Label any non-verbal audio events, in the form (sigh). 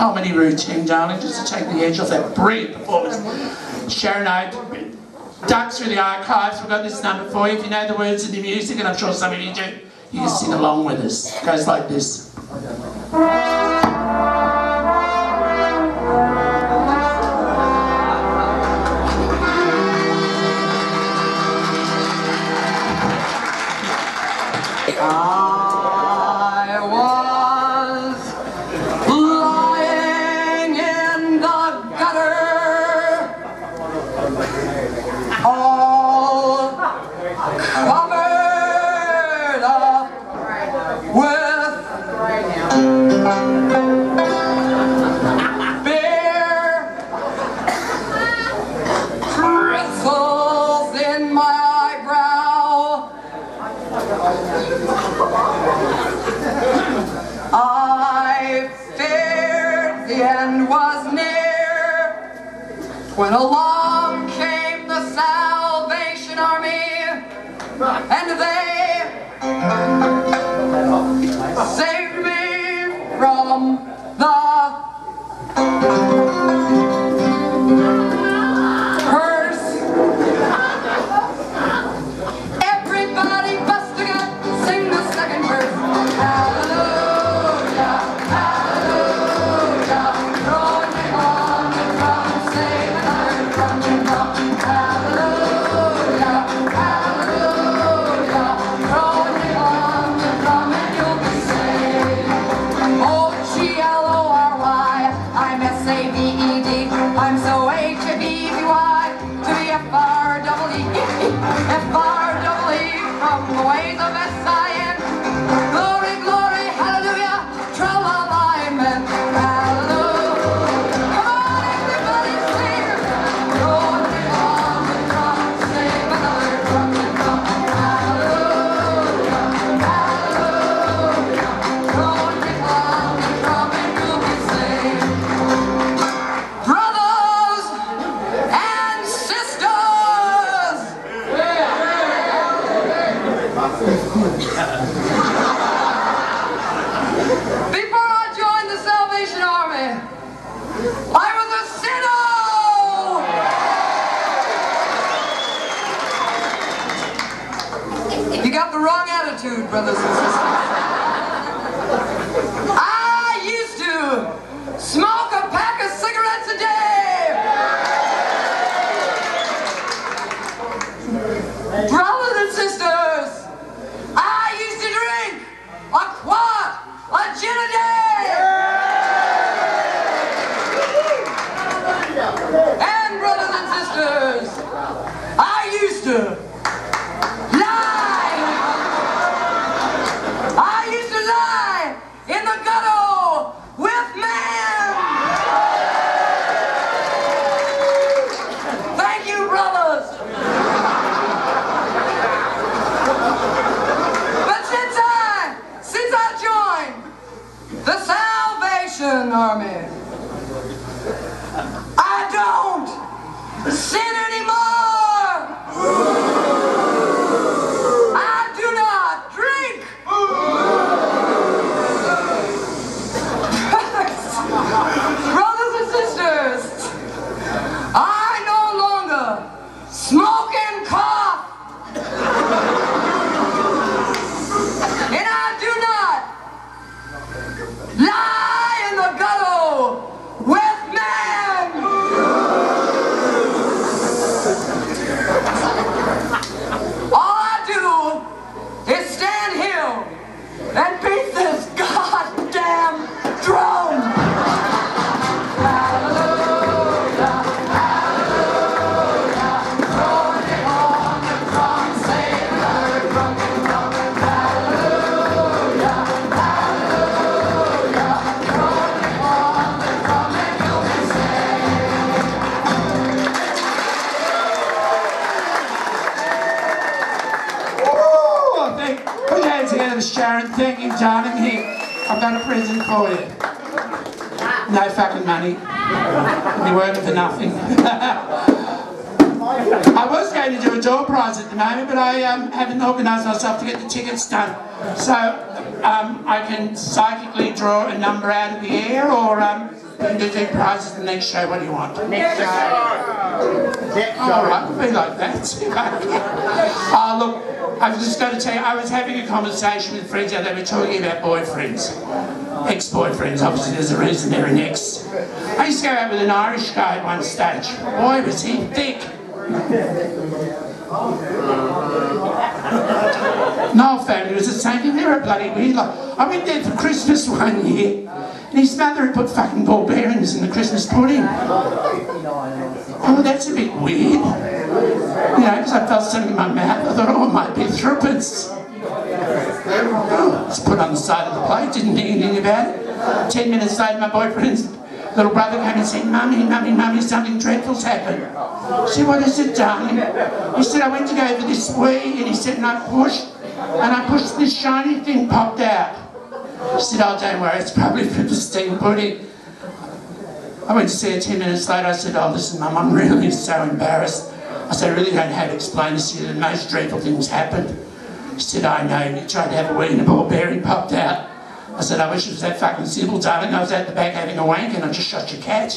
comedy routine darling, just to take the edge off that brilliant performance. Sharon I dug through the archives, we've got this number for you. If you know the words of the music, and I'm sure some of you do, you can sing along with us. It goes like this. the end was near, when along came the Salvation Army, and they saved me from wrong attitude, brothers and sisters. I used to smoke a pack of cigarettes a day. Brothers and sisters, I used to drink a quart a gin a day. And brothers and sisters, I used to the Salvation Army. I don't. The. Karen. Thank you, darling. Here, I've got a present for you. No fucking money. You're working for nothing. (laughs) I was going to do a door prize at the moment, but I um, haven't organised myself to get the tickets done. So um, I can psychically draw a number out of the air, or um, we can do two prizes the next show. What do you want? Next show. Next show. All right, we'll be like that. oh, (laughs) look. I've just got to tell you, I was having a conversation with friends and they were talking about boyfriends. Ex-boyfriends, obviously there's a reason they're an ex. I used to go out with an Irish guy at one stage. Boy, was he thick. Noel family was the same thing. They were bloody weird. Like, I went there for Christmas (laughs) one year, and his mother had put fucking ball bearings in the Christmas pudding. Oh, that's a bit weird. Know, because I felt something in my mouth. I thought, oh, it might be threepence. Oh, it's put on the side of the plate, didn't think anything about it. Ten minutes later, my boyfriend's little brother came and said, Mummy, Mummy, Mummy, something dreadful's happened. She said, what is it, darling? He said, I went to go over this wee, and he said, and I pushed, and I pushed this shiny thing popped out. She said, oh, don't worry, it's probably from the steam pudding. I went to see her 10 minutes later. I said, oh, listen, Mum, I'm really so embarrassed. I said, I really don't know how to explain this to you. The most dreadful things happened. She said, I know. You tried to have a wee and a ball bearing popped out. I said, I wish it was that fucking simple, darling. I was at the back having a wank and I just shot your cat.